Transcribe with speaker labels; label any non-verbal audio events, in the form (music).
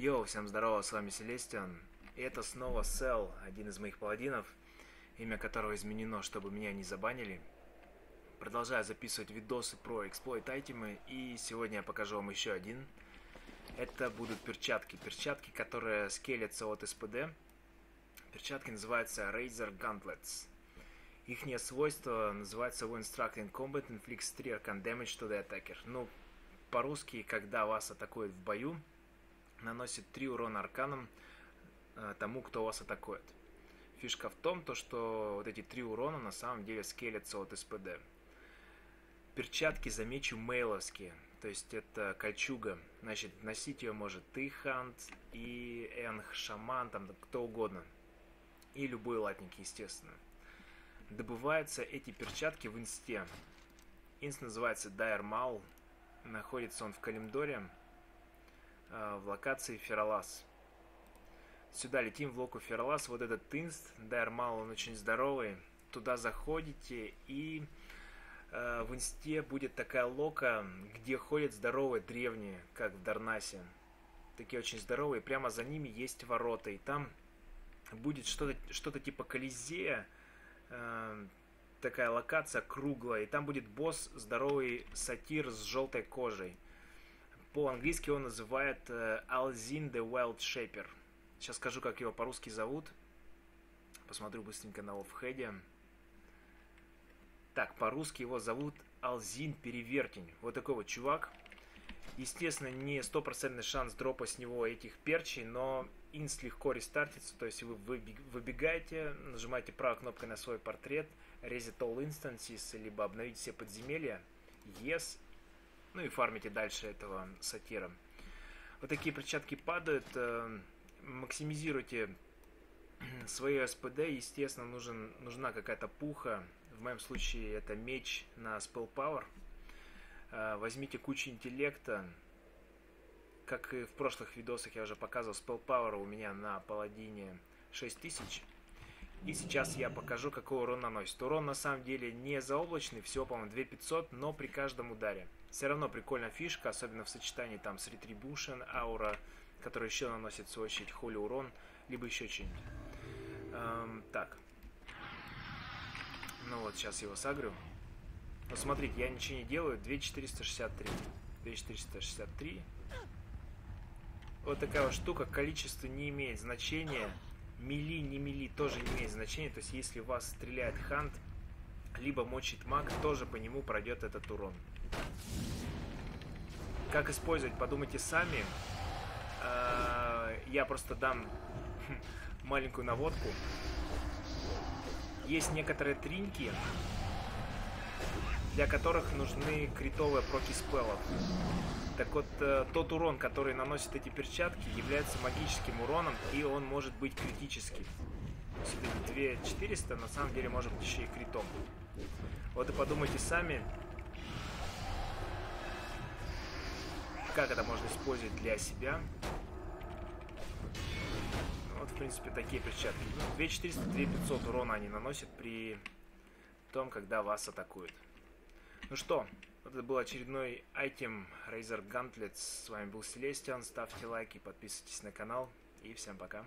Speaker 1: Йоу, всем здорово, с вами Селестиан. И это снова Сел, один из моих паладинов, имя которого изменено, чтобы меня не забанили. Продолжаю записывать видосы про эксплойт айтемы, и сегодня я покажу вам еще один. Это будут перчатки. Перчатки, которые скелятся от СПД. Перчатки называются Razer Gauntlets. Их свойство называется When struck in combat inflicts 3 arcane damage to the attacker. Ну, по-русски, когда вас атакуют в бою, наносит 3 урона арканом э, тому, кто вас атакует. Фишка в том, то, что вот эти 3 урона на самом деле скелятся от СПД. Перчатки, замечу, мейловские. То есть это кольчуга. Значит, носить ее может и Хант, и Энг, Шаман, там кто угодно. И любой латник, естественно. Добываются эти перчатки в инсте. Инст называется Dire Maul. Находится он в Калимдоре, в локации Фералас. Сюда летим в локу Фералас. Вот этот инст, Maul, он очень здоровый. Туда заходите и э, в инсте будет такая лока, где ходят здоровые древние, как в Дарнасе. Такие очень здоровые. Прямо за ними есть ворота. И там будет что-то что, -то, типа Колизея, э, такая локация круглая, и там будет босс здоровый сатир с желтой кожей. По-английски он называет э, Alzin the Wild Shaper. Сейчас скажу, как его по-русски зовут. Посмотрю быстренько на офхеде. Так, по-русски его зовут Алзин Перевертень. Вот такой вот чувак. Естественно, не стопроцентный шанс дропа с него этих перчей, но инст легко рестартится, то есть вы выбегаете, нажимаете правой кнопкой на свой портрет, reset all instances, либо обновить все подземелья, yes, ну и фармите дальше этого сатира. Вот такие перчатки падают, э, максимизируйте свое СПД, естественно, нужен, нужна какая-то пуха, в моем случае это меч на Spell Power, э, возьмите кучу интеллекта, как и в прошлых видосах я уже показывал, Spell Power у меня на паладине 6000. И сейчас я покажу, какой урон наносит. Урон на самом деле не заоблачный, всего, по-моему, 2500, но при каждом ударе. Все равно прикольная фишка, особенно в сочетании там с Retribution, Аура, которая еще наносит, в свою очередь, холи урон, либо еще что-нибудь. Эм, так. Ну вот, сейчас его сагрю. Ну, смотрите, я ничего не делаю. 2463. 2463. Вот такая вот штука, количество не имеет значения, мили, не мили тоже не имеет значения, то есть если вас стреляет хант, либо мочит маг, тоже по нему пройдет этот урон. Как использовать, подумайте сами. А, я просто дам (laughs) маленькую наводку. Есть некоторые тринки, для которых нужны критовые проки спеллов. Так вот, э, тот урон, который наносят эти перчатки, является магическим уроном, и он может быть критическим. То есть 2400 на самом деле может быть еще и критом. Вот и подумайте сами, как это можно использовать для себя. Вот, в принципе, такие перчатки. 2400, 2500 урона они наносят при том, когда вас атакуют. Ну что, это был очередной айтем Razer Gauntlets. С вами был Селестиан. Ставьте лайки, подписывайтесь на канал. И всем пока.